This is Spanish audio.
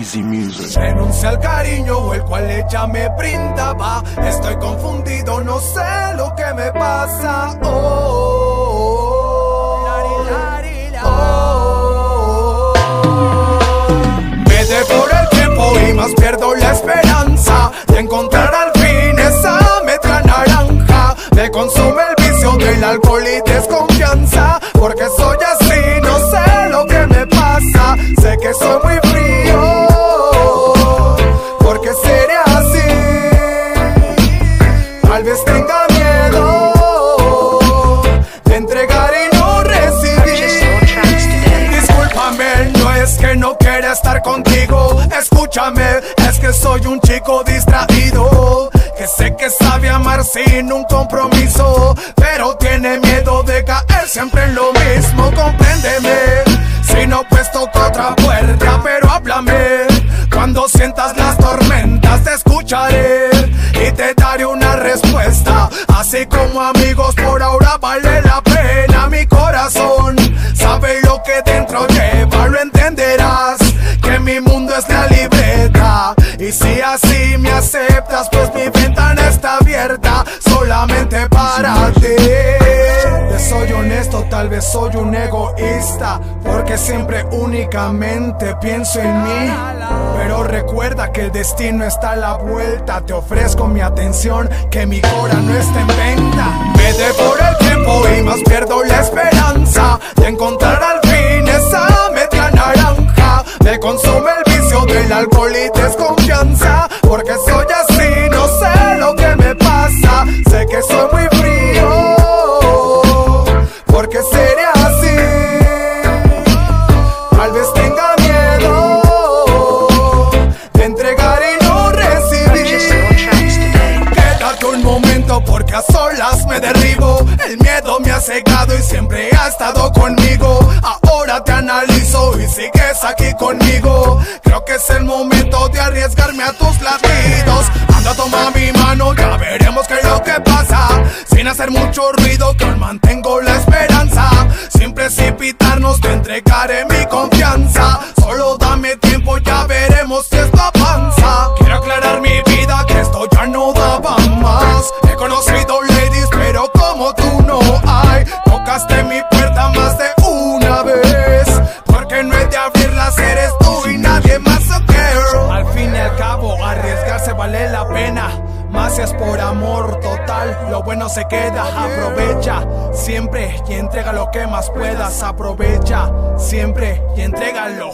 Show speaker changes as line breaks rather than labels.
Easy.
Renuncia al cariño o el cual ella me brindaba. Estoy confundido, no sé lo que me pasa. Oh, oh, oh. Me devoro el tiempo y más pierdo la esperanza de encontrar al fin esa metra naranja. Me consume el vicio del alcohol y desconfianza. Porque soy así, no sé lo que me pasa. Sé que soy muy tenga miedo de entregar y no recibir. Discúlpame, no es que no quiera estar contigo. Escúchame, es que soy un chico distraído. Que sé que sabe amar sin un compromiso. Pero tiene miedo de caer siempre en lo mismo. Compréndeme. Si no, pues toco otra puerta. Pero háblame. Cuando sientas las tormentas, te escucharé. Y te daré respuesta. Así como amigos, por ahora vale la pena. Mi corazón sabe lo que dentro lleva. Lo entenderás. Que mi mundo es la libreta. Y si así me aceptas, pues mi ventana está abierta. Solamente para ti. Soy honesto, tal vez soy un egoísta. Porque siempre únicamente pienso en mí. Recuerda que el destino está a la vuelta. Te ofrezco mi atención, que mi cora no está en venta. Derribo. El miedo me ha cegado y siempre ha estado conmigo. Ahora te analizo y sigues aquí conmigo. Creo que es el momento de arriesgarme a tus latidos. Anda, toma mi mano, ya veremos qué es lo que pasa. Sin hacer mucho ruido, que mantengo la esperanza. Sin precipitarnos, te entregaré mi confianza. Solo dame tiempo, ya veremos si esto avanza. Quiero aclarar mi vida, que esto ya no daba más. He conocido tú no hay. Tocaste mi puerta más de una vez. Porque no he de abrirlas, eres tú y nadie más. Al fin y al cabo, arriesgarse vale la pena. Más es por amor total, lo bueno se queda. Aprovecha siempre y entrega lo que más puedas. Aprovecha siempre y entrégalo.